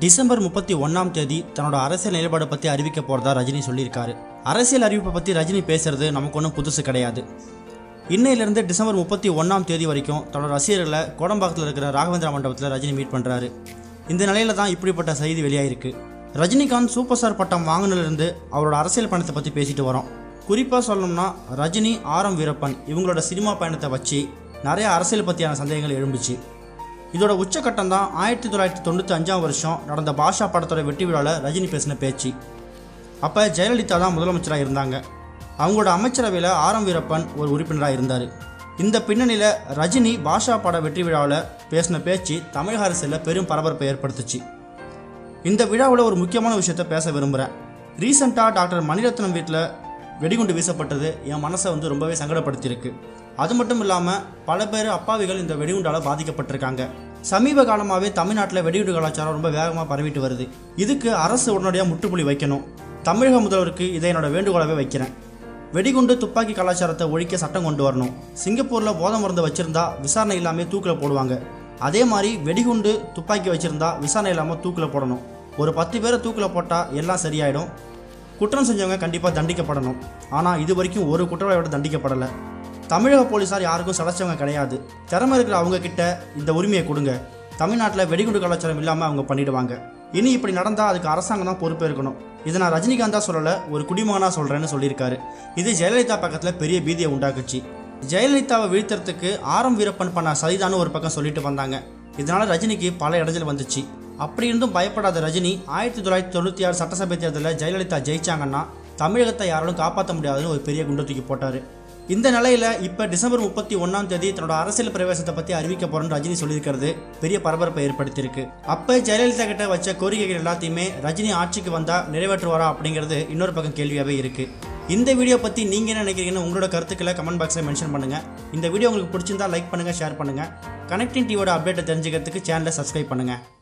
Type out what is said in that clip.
December முப்பத்தி ஒன்றாம் தேதி தன்னோட அரசியல் நிலைப்பாடை பற்றி அறிவிக்க போகிறதா ரஜினி சொல்லியிருக்காரு. அரசியல் அறிவிப்பை பற்றி ரஜினி பேசுறது நமக்கு ஒன்றும் புதுசு கிடையாது. இன்னையிலிருந்து டிசம்பர் முப்பத்தி ஒன்றாம் தேதி வரைக்கும் தன்னோட ரசிகர்களை கோடம்பாக்கத்தில் இருக்கிற ராகவேந்திரா மண்டபத்தில் ரஜினி மீட் பண்ணுறாரு இந்த நிலையில தான் இப்படிப்பட்ட செய்தி வெளியாயிருக்கு. ரஜினிகாந்த் சூப்பர் ஸ்டார் பட்டம் வாங்கினிலிருந்து அவரோட அரசியல் பயணத்தை பற்றி பேசிட்டு வரோம். குறிப்பாக சொல்லணும்னா ரஜினி ஆர் எம் வீரப்பன் இவங்களோட சினிமா பயணத்தை வச்சு நிறைய அரசியல் பற்றியான சந்தேகங்கள் எழும்புச்சு. இதோட உச்சக்கட்டம் தான் ஆயிரத்தி தொள்ளாயிரத்தி தொண்ணூற்றி அஞ்சாம் வருஷம் நடந்த பாஷா படத்தோட வெற்றி விழாவில் ரஜினி பேசின பேச்சு. அப்போ ஜெயலலிதா தான் முதலமைச்சராக இருந்தாங்க. அவங்களோட அமைச்சரவையில் ஆரம் வீரப்பன் ஒரு உறுப்பினராக இருந்தார். இந்த பின்னணியில் ரஜினி பாஷா பட வெற்றி விழாவில் பேசின பேச்சு தமிழக அரசியலில் பெரும் பரபரப்பை ஏற்படுத்துச்சு. இந்த விழாவில் ஒரு முக்கியமான விஷயத்த பேச விரும்புகிறேன் ரீசெண்டாக டாக்டர் மணிரத்னம் வீட்டில் வெடிகுண்டு வீசப்பட்டது என் மனசை வந்து ரொம்பவே சங்கடப்படுத்தியிருக்கு. அது மட்டும் இல்லாமல் பல பேர் அப்பாவிகள் இந்த வெடிகுண்டால் பாதிக்கப்பட்டிருக்காங்க. சமீப காலமாகவே தமிழ்நாட்டில் வெடிகுண்டு கலாச்சாரம் ரொம்ப வேகமாக பரவிட்டு வருது. இதுக்கு அரசு உடனடியாக முற்றுப்புள்ளி வைக்கணும். தமிழக முதல்வருக்கு இதை என்னோட வேண்டுகோளாகவே வைக்கிறேன். வெடிகுண்டு துப்பாக்கி கலாச்சாரத்தை ஒழிக்க சட்டம் கொண்டு வரணும். சிங்கப்பூரில் போதை மருந்து வச்சிருந்தா விசாரணை இல்லாமல் தூக்கில் போடுவாங்க. அதே மாதிரி வெடிகுண்டு துப்பாக்கி வச்சிருந்தா விசாரணை இல்லாமல் தூக்கில் போடணும். ஒரு பத்து பேரை தூக்கில் போட்டால் எல்லாம் சரியாயிடும். குற்றம் செஞ்சவங்க கண்டிப்பாக தண்டிக்கப்படணும். ஆனால் இது வரைக்கும் ஒரு குற்றவாளியோட தண்டிக்கப்படலை. தமிழக போலீஸார் யாருக்கும் சளைச்சவங்க கிடையாது. திறமை இருக்கிற அவங்க கிட்ட இந்த உரிமையை கொடுங்க. தமிழ்நாட்டில் வெடிகுண்டு கலாச்சாரம் இல்லாமல் அவங்க பண்ணிடுவாங்க. இனி இப்படி நடந்தால் அதுக்கு அரசாங்கம் தான் பொறுப்பேற்கணும் இதை நான் ரஜினிகாந்தா சொல்லலை ஒரு குடிமகனாக சொல்கிறேன்னு சொல்லியிருக்காரு. இது ஜெயலலிதா பக்கத்தில் பெரிய பீதியை உண்டாக்குச்சு. ஜெயலலிதாவை வீழ்த்துறதுக்கு ஆரம் வீரப்பன் பண்ண சரிதான்னு ஒரு பக்கம் சொல்லிட்டு வந்தாங்க. இதனால் ரஜினிக்கு பல இடைஞ்சல் வந்துச்சு. அப்படி இருந்தும் பயப்படாத ரஜினி ஆயிரத்தி தொள்ளாயிரத்தி தொண்ணூற்றி ஆறு சட்டசபை தேர்தலில் ஜெயலலிதா ஜெயிச்சாங்கன்னா தமிழகத்தை யாராலும் காப்பாற்ற முடியாதுன்னு ஒரு பெரிய குண்டு தூக்கி போட்டார். இந்த நிலையில் இப்போ டிசம்பர் முப்பத்தி ஒன்றாம் தேதி தன்னோட அரசியல் பிரவேசத்தை பற்றி அறிவிக்க போகிறோம்னு ரஜினி சொல்லியிருக்கிறது பெரிய பரபரப்பை ஏற்படுத்தியிருக்கு. அப்போ ஜெயலலிதா கிட்ட வச்ச கோரிக்கைகள் எல்லாத்தையுமே ரஜினி ஆட்சிக்கு வந்தால் நிறைவேற்றுவாரா அப்படிங்கிறது இன்னொரு பக்கம் கேள்வியாகவே இருக்குது இந்த வீடியோ பற்றி நீங்கள் என்ன நினைக்கிறீங்கன்னு உங்களோட கருத்துக்களை கமெண்ட் பாக்ஸில் மென்ஷன் பண்ணுங்கள் இந்த வீடியோ உங்களுக்கு பிடிச்சிருந்தா லைக் பண்ணுங்க ஷேர் பண்ணுங்க. கனெக்டிங் டிவியோட அப்டேட்டை தெரிஞ்சுக்கிறதுக்கு சேனலை சப்ஸ்கிரைப் பண்ணுங்கள்